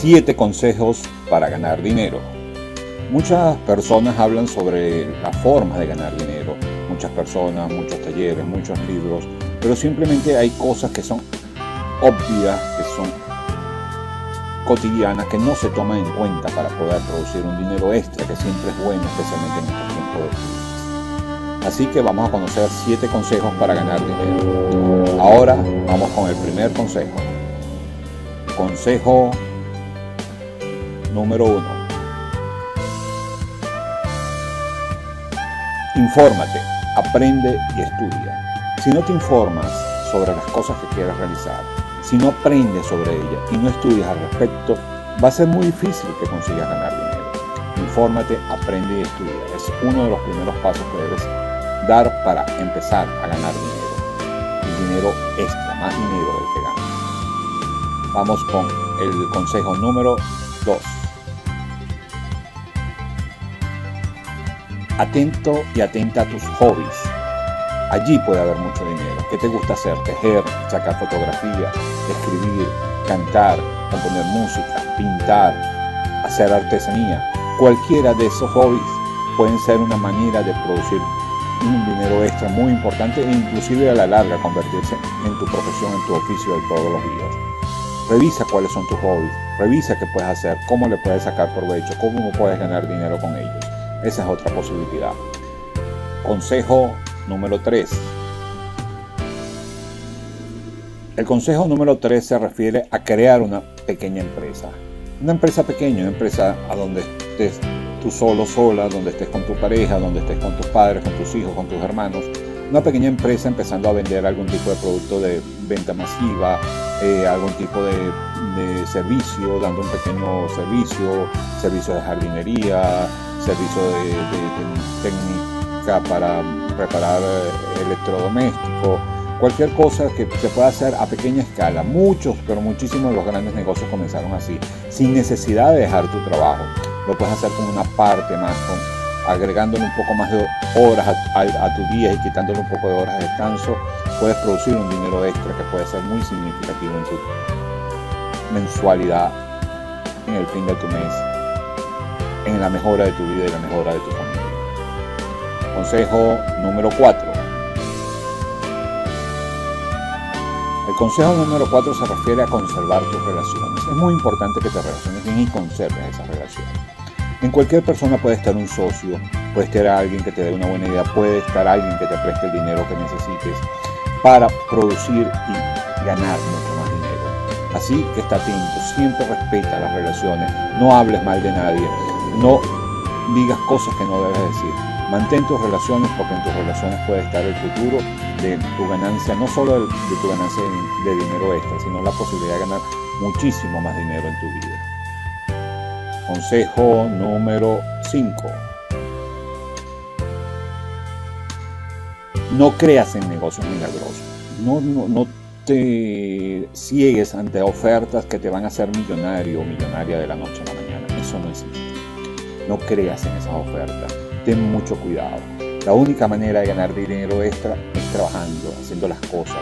7 consejos para ganar dinero. Muchas personas hablan sobre las formas de ganar dinero, muchas personas, muchos talleres, muchos libros, pero simplemente hay cosas que son obvias, que son cotidianas, que no se toman en cuenta para poder producir un dinero extra, que siempre es bueno, especialmente en estos tiempos de crisis. Así que vamos a conocer 7 consejos para ganar dinero. Ahora vamos con el primer consejo. Consejo número 1. Infórmate, aprende y estudia. Si no te informas sobre las cosas que quieres realizar, si no aprendes sobre ellas y no estudias al respecto, va a ser muy difícil que consigas ganar dinero. Infórmate, aprende y estudia. Es uno de los primeros pasos que debes dar para empezar a ganar dinero. Y dinero extra, más dinero del que ganas. Vamos con el consejo número 2. Atento y atenta a tus hobbies. Allí puede haber mucho dinero. ¿Qué te gusta hacer? Tejer, sacar fotografía, escribir, cantar, componer música, pintar, hacer artesanía. Cualquiera de esos hobbies pueden ser una manera de producir un dinero extra muy importante e inclusive a la larga convertirse en tu profesión, en tu oficio de todos los días. Revisa cuáles son tus hobbies, revisa qué puedes hacer, cómo le puedes sacar provecho, cómo puedes ganar dinero con ellos. Esa es otra posibilidad. Consejo número 3. El consejo número 3 se refiere a crear una pequeña empresa. Una empresa pequeña, una empresa a donde estés tú solo, sola, donde estés con tu pareja, donde estés con tus padres, con tus hijos, con tus hermanos. Una pequeña empresa empezando a vender algún tipo de producto de venta masiva, eh, algún tipo de, servicio, dando un pequeño servicio, servicio de jardinería, servicio de, técnica para reparar eh, electrodomésticos, cualquier cosa que se pueda hacer a pequeña escala. Muchos, pero muchísimos de los grandes negocios comenzaron así, sin necesidad de dejar tu trabajo. Lo puedes hacer como una parte más, con, agregándole un poco más de horas a, tu día y quitándole un poco de horas de descanso, puedes producir un dinero extra que puede ser muy significativo en tu mensualidad, en el fin de tu mes en la mejora de tu vida y la mejora de tu familia. Consejo número 4. El consejo número 4 se refiere a conservar tus relaciones. Es muy importante que te relaciones bien y conserves esas relaciones. En cualquier persona puede estar un socio, puede estar alguien que te dé una buena idea, puede estar alguien que te preste el dinero que necesites para producir y ganar mucho más dinero. Así que está atento, siempre respeta las relaciones, no hables mal de nadie, no digas cosas que no debes decir. Mantén tus relaciones porque en tus relaciones puede estar el futuro de tu ganancia, no solo de, tu ganancia de, dinero extra, sino la posibilidad de ganar muchísimo más dinero en tu vida. Consejo número 5. No creas en negocios milagrosos. No, no, no te ciegues ante ofertas que te van a hacer millonario o millonaria de la noche a la mañana. Eso no existe. No creas en esas ofertas. Ten mucho cuidado. La única manera de ganar dinero extra es trabajando, haciendo las cosas,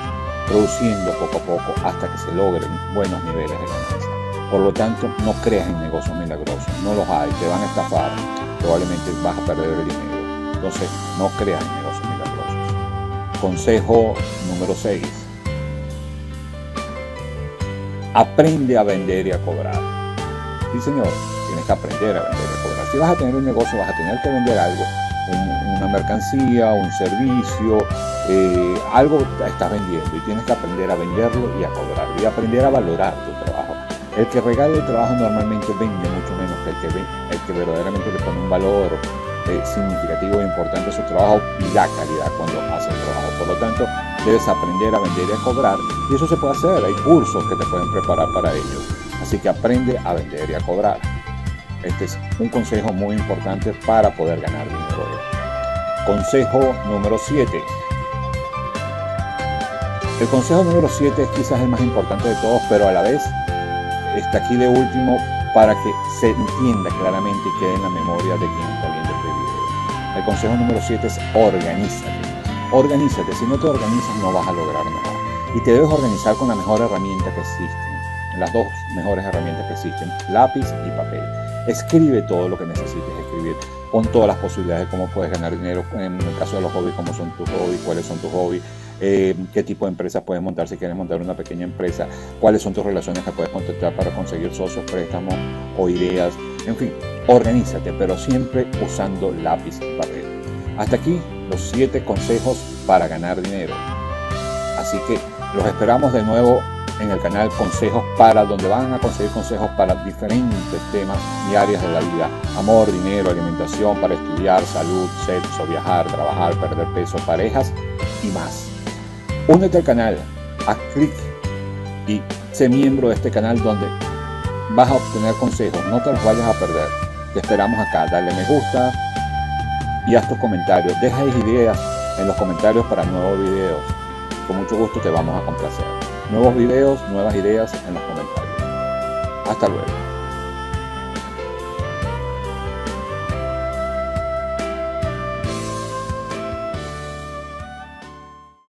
produciendo poco a poco hasta que se logren buenos niveles de ganancia. Por lo tanto, no creas en negocios milagrosos. No los hay. Te van a estafar. Probablemente vas a perder el dinero. Entonces, no creas en negocios milagrosos. Consejo número 6. Aprende a vender y a cobrar. Sí, señor tienes que aprender a vender y a cobrar. Si vas a tener un negocio, vas a tener que vender algo, un, una mercancía, un servicio, eh, algo estás vendiendo y tienes que aprender a venderlo y a cobrarlo y aprender a valorar tu trabajo. El que regala el trabajo normalmente vende mucho menos que el que, el que verdaderamente le pone un valor eh, significativo e importante a su trabajo y da calidad cuando hace el trabajo. Por lo tanto, debes aprender a vender y a cobrar y eso se puede hacer. Hay cursos que te pueden preparar para ello. Así que aprende a vender y a cobrar. Este es un consejo muy importante para poder ganar dinero. Consejo número 7. El consejo número 7 es quizás el más importante de todos, pero a la vez está aquí de último para que se entienda claramente y quede en la memoria de quien está viendo este video. El consejo número 7 es organízate. Organízate. Si no te organizas no vas a lograr nada. Y te debes organizar con la mejor herramienta que existe las dos mejores herramientas que existen, lápiz y papel. Escribe todo lo que necesites escribir, con todas las posibilidades de cómo puedes ganar dinero, en el caso de los hobbies, cómo son tus hobbies, cuáles son tus hobbies, eh, qué tipo de empresas puedes montar si quieres montar una pequeña empresa, cuáles son tus relaciones que puedes contactar para conseguir socios, préstamos o ideas, en fin, organízate, pero siempre usando lápiz y papel. Hasta aquí los 7 consejos para ganar dinero. Así que los esperamos de nuevo en el canal Consejos para, donde van a conseguir consejos para diferentes temas y áreas de la vida. Amor, dinero, alimentación, para estudiar, salud, sexo, viajar, trabajar, perder peso, parejas y más. Únete al canal, haz clic y sé miembro de este canal donde vas a obtener consejos. No te los vayas a perder. Te esperamos acá. Dale me gusta y haz tus comentarios. Deja ideas en los comentarios para nuevos videos. Con mucho gusto te vamos a complacer. Nuevos videos, nuevas ideas en los comentarios. Hasta luego.